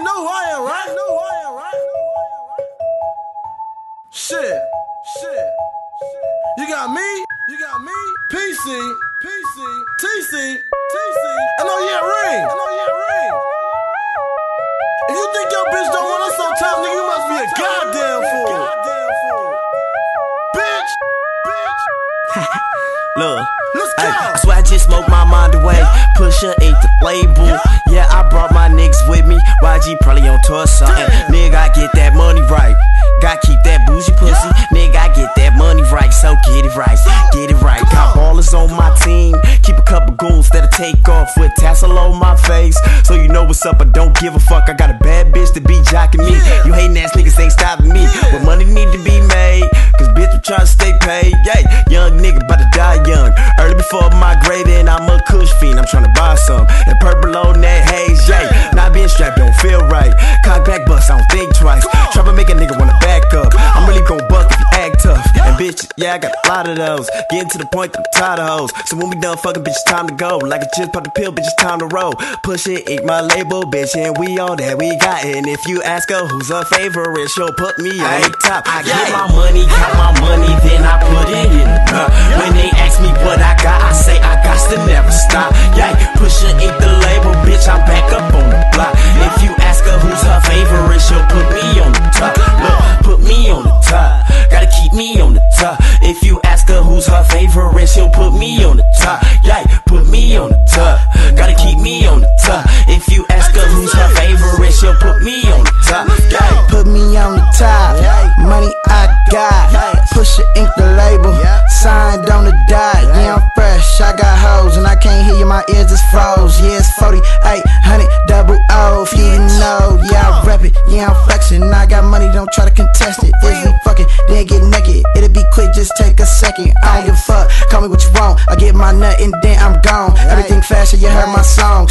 already know who I am, right? Know who I am, right? Know who I am, right? Shit, shit, shit. You got me, you got me, PC, PC, TC, TC, and on your ring, and on your ring. If you think your bitch don't want us sometimes, nigga, you must be a goddamn fool. Goddamn fool. Look. Let's go. Ay, I swear I just smoked my mind away. Pushaz Ink the label. Yeah, I brought my niggas with me. YG probably on tour something. Nigga, I get that money right. Gotta keep that bougie pussy. Nigga, I get that money right. So get it right. Get it right. Got ballers on my team. Keep a couple goons that'll take off with tassel on my face. So you know what's up. I don't give a fuck. I got a bad bitch to be jocking me. You hating ass niggas ain't stopping me. But money need to be made. Cause bitch, we tryna stay paid. Yeah, young nigga about some. That purple on that haze, yeah. Not being strapped don't feel right. Cock back bust, I don't think twice. Try to make a nigga wanna back up. I'm really gon' buck if you act tough. And bitch, yeah, I got a lot of those. Getting to the point that I'm tired of hoes. So when we done fucking, bitch, it's time to go. Like a just pop the pill, bitch, it's time to roll. Push it, eat my label, bitch, and we all that we got. And if you ask her who's her favorite, she'll put me on the top. I get my money, count my money, then got. Push it, ink the label. Signed on the dot. Yeah, I'm fresh. I got hoes and I can't hear you. My ears is froze. Yeah, it's 4800 double O. If you know, yeah, I rep it. Yeah, I'm flexing. I got money, don't try to contest it. Is we fucking, then get naked. It'll be quick, just take a second. I don't give a fuck. Call me what you want. I get my nut and then I'm gone. Everything fashion, you heard my song.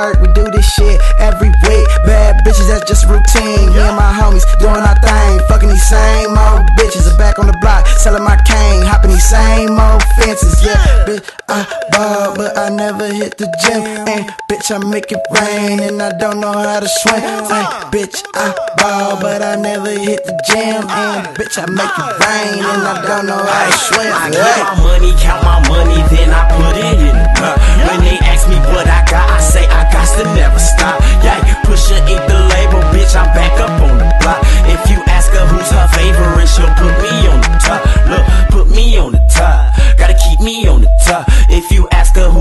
Squirt. We do this shit every week. Bad bitches, that's just routine. Me and my homies doing our thing. Fucking these same old bitches. are back on the block, selling my cane. Hopping these same old fences. Yeah, bitch, I ball, but I never hit the gym. And bitch, I make it rain, and I don't know how to swim. Ay, bitch, I ball, but I never hit the gym. And bitch, I make it rain, and I don't know how to swim. I get my money, count my money, then I put it in the cup. When they ask me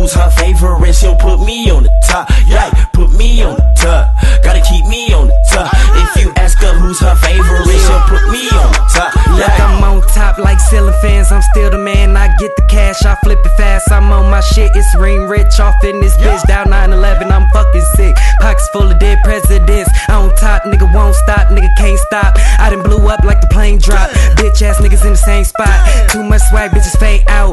who's her favorite, she'll put me on the top. Yeah, put me on the top. Gotta keep me on the top. If you ask her who's her favorite, she'll put me on the top. Yeah. I'm on top like ceiling fans. I'm still the man. I get the cash, I flip it fast. I'm on my shit. It's Reem rich off in this bitch. Down 911, I'm fucking sick. Pockets full of dead presidents. On top, nigga won't stop, nigga can't stop. I done blew up like the plane drop. Bitch ass niggas in the same spot. Too much swag, bitches fade out.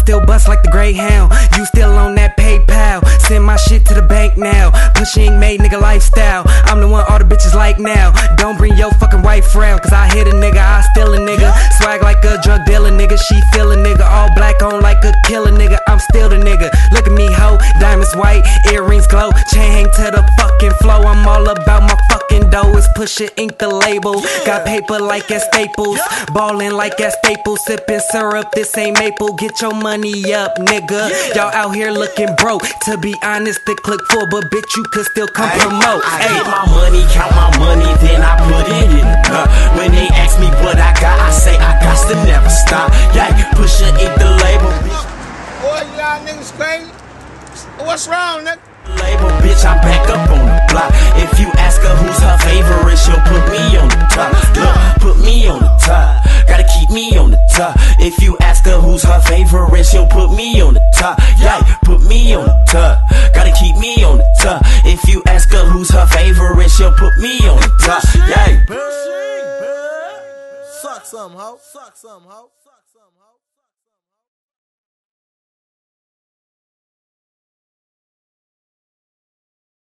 Still bust like the Greyhound. You still on that PayPal. Send my shit to the bank now. Pushing made nigga lifestyle. I'm the one all the bitches like now. Don't bring your fucking wife round, cause I hit a nigga, I steal a nigga. Swag like a drug dealer nigga. She feel a nigga. All black on like a killer nigga. I'm still the nigga. Look at me, ho. Diamonds white, dough. It's ink the label. Got paper like at Staples. Ballin' like at Staples. Sippin' syrup, this ain't maple. Get your money up, nigga. Y'all out here looking broke. To be honest, the click full, but bitch, you could still come promote. I Ay. get my money, count my money, then I put it in the cup. When they ask me what I got, I say I got to never stop. Yeah, push it, eat the label. Boy, y'all niggas crazy. What's wrong, nigga? Label, bitch, I'm back up on the block. If you ask her who's her me on the top. Gotta keep me on the top. If you ask her who's her favorite, she'll put me on the top. Yeah. Suck some, ho. Suck some, ho.